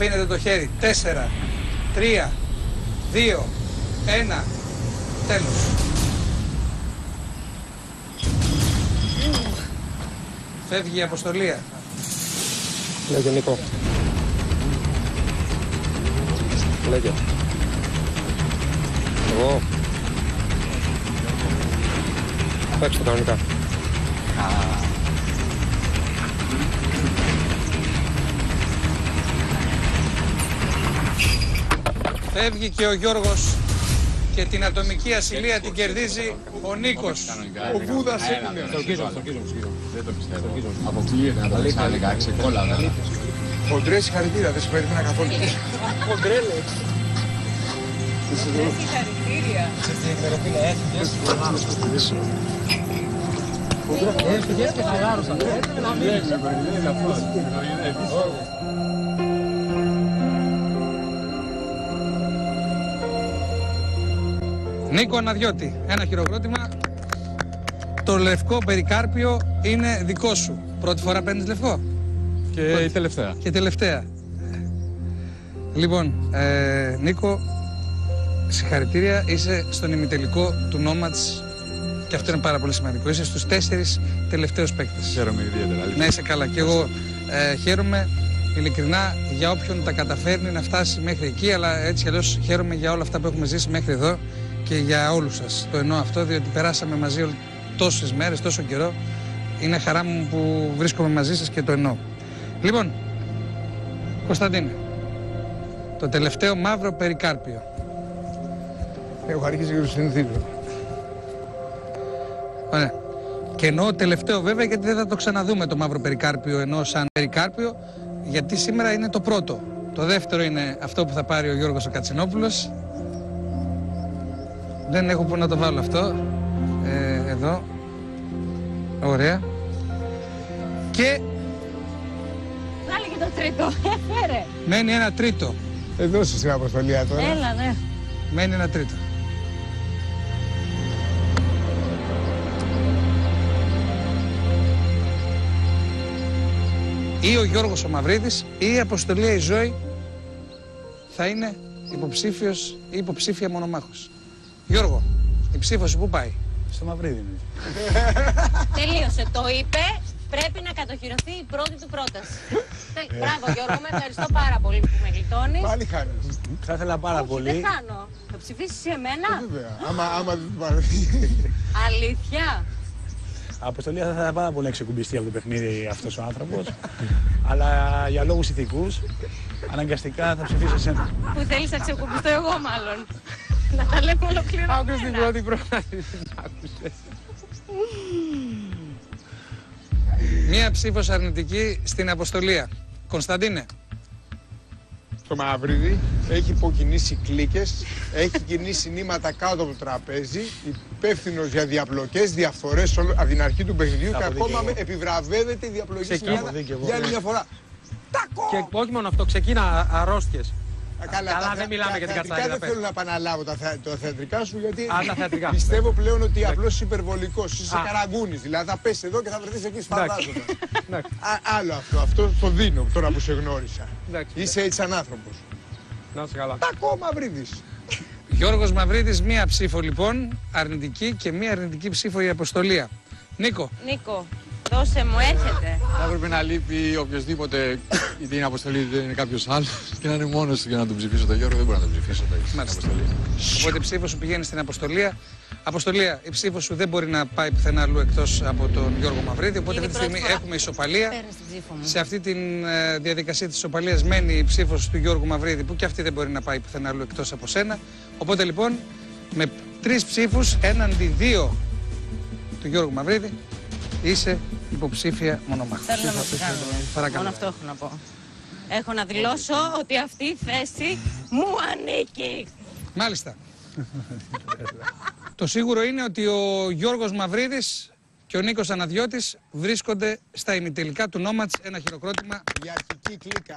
Αφήνετε το χέρι. 4, 3, 2, 1. Τέλος. Φεύγει η αποστολία. Λέγε Νίκο. Λέγε. Εγώ. Παίξτε το κανονικά. Φεύγει και ο Γιώργος και την ατομική ασυλία την κερδίζει ο Νίκος. Ο Βούδας έγινε. Δεν το πιστεύω. Αποκλείεται να το λες άδικα, ξεκόλαβα. Χοντρές συγχαρητήρια, δεν σε περίμενα καθόλου. Συγχαρητήρια. Νίκο Αναδιώτη, ένα χειροκρότημα. Το λευκό περικάρπιο είναι δικό σου. Πρώτη φορά παίρνεις λευκό; Και η τελευταία. Και τελευταία. Λοιπόν, ε, Νίκο, συγχαρητήρια. Είσαι στον ημιτελικό του Nomads και αυτό είναι πάρα πολύ σημαντικό. Είσαι στους τέσσερις τελευταίους παίκτες. Χαίρομαι ιδιαίτερα. αλήθεια. Να είσαι καλά. Και εγώ ε, χαίρομαι ειλικρινά για όποιον τα καταφέρνει να φτάσει μέχρι εκεί, αλλά έτσι κι αλλιώς χαίρομαι για όλα αυτά που έχουμε ζήσει μέχρι εδώ και για όλους σας. Το εννοώ αυτό, διότι περάσαμε μαζί όλ- τόσες μέρες, τόσο καιρό. Είναι χαρά μου που βρίσκομαι μαζί σας και το εννοώ. Λοιπόν, Κωνσταντίνε, το τελευταίο μαύρο περικάρπιο. Έχω αρχίσει και το συνηθίζω. Ωραία. Και εννοώ τελευταίο βέβαια γιατί δεν θα το ξαναδούμε το μαύρο περικάρπιο ενώ σαν περικάρπιο γιατί σήμερα είναι το πρώτο. Το δεύτερο είναι αυτό που θα πάρει ο Γιώργος ο Κατσινόπουλος. Δεν έχω που να το βάλω αυτό. Ε, εδώ. Ωραία. Και Βάλε και το τρίτο. Έφερε. μένει ένα τρίτο. Εδώ είσαι στην αποστολία τώρα. Έλα, ναι. Μένει ένα τρίτο. Ή ο Γιώργος ο Μαυρίδης ή η Αποστολία η Ζωή θα είναι υποψήφιος ή υποψήφια μονομάχος. Γιώργο, η ψήφος σου πού πάει; Στο Μαυρίδι είναι. Τελείωσε. Το είπε. Πρέπει να κατοχυρωθεί η πρώτη του πρόταση. Ε, Μπράβο Γιώργο, με ευχαριστώ πάρα πολύ που με γλιτώνεις. Πάλι χάνεις. Θα ήθελα πάρα Όχι, πολύ. δεν χάνω. Θα ψηφίσεις εμένα. Βέβαια. Άμα, άμα δεν του πάρει. Αλήθεια. Αποστολή θα ήθελα πάρα πολύ να ξεκουμπιστεί από το παιχνίδι αυτός ο άνθρωπος. αλλά για λόγους ηθικούς, αναγκαστικά θα ψηφίσω εσένα. Που θέλεις να ξεκουμπιστώ εγώ μάλλον. Να τα λέμε ολοκληρωμένα. Άκουσες την πρώτη πρόταση. την άκουσες. Μία ψήφος αρνητική στην Αποστολία. Κωνσταντίνε, Το Μαυρίδι έχει υποκινήσει κλίκες, έχει κινήσει νήματα κάτω από το τραπέζι, υπεύθυνος για διαπλοκές, διαφορέ από την αρχή του παιχνιδιού Θα και αποδείξω ακόμα εγώ. με επιβραβεύεται η διαπλοκή Ξεκίνα. για, Αποδείξω εγώ. για άλλη μια φορά. Και όχι μόνο αυτό, ξεκίνα αρρώστιες. Α, Καλά, τα δεν θεα- μιλάμε τα για την θεατρικά κατσαρίδα, Δεν θέλω να επαναλάβω τα, θε- τα θεατρικά σου γιατί Α, τα θεατρικά. πιστεύω πλέον ότι απλώς είσαι υπερβολικός. Είσαι Α. καραγκούνης. Δηλαδή θα πέσεις εδώ και θα βρεθείς εκεί σφαλάζοντα. Εντάξει. άλλο αυτό. Αυτό το δίνω τώρα που σε γνώρισα. Εντάξει. Είσαι έτσι σαν άνθρωπος. Να είσαι καλά. Τα ακόμα βρίδεις. Γιώργος Μαυρίδης μία ψήφο λοιπόν αρνητική και μία αρνητική ψήφο η Αποστολία. Νίκο, Νίκο, δώσε μου, έρχεται. Θα έπρεπε να λείπει οποιοδήποτε είτε είναι αποστολή είτε είναι κάποιος άλλος και να είναι μόνος του για να τον ψηφίσω τον Γιώργο. Δεν μπορώ να τον ψηφίσω το στην Μάλιστα. αποστολή. οπότε η ψήφος σου πηγαίνει στην Αποστολία. Αποστολία, η ψήφος σου δεν μπορεί να πάει πουθενά αλλού εκτός από τον Γιώργο Μαυρίδη. Οπότε Είναι αυτή τη η πρώτη στιγμή φορά έχουμε ισοπαλία. Παίρνεις την ψήφο μου. Σε αυτή τη διαδικασία της ισοπαλίας μένει η ψήφος του Γιώργου Μαυρίδη που και αυτή δεν μπορεί να πάει πουθενά αλλού εκτός από σένα. Οπότε λοιπόν με τρεις ψήφους έναντι δύο του Γιώργου Μαυρίδη είσαι υποψήφια μονομάχο. Θέλω να με συγχαρώ. Παρακαλώ. Μόνο αυτό έχω να πω. Έχω να δηλώσω ότι αυτή η θέση μου ανήκει. Μάλιστα. το σίγουρο είναι ότι ο Γιώργος Μαυρίδης και ο Νίκος Αναδιώτης βρίσκονται στα ημιτελικά του Νόματς ένα χειροκρότημα Η αρχική κλίκα.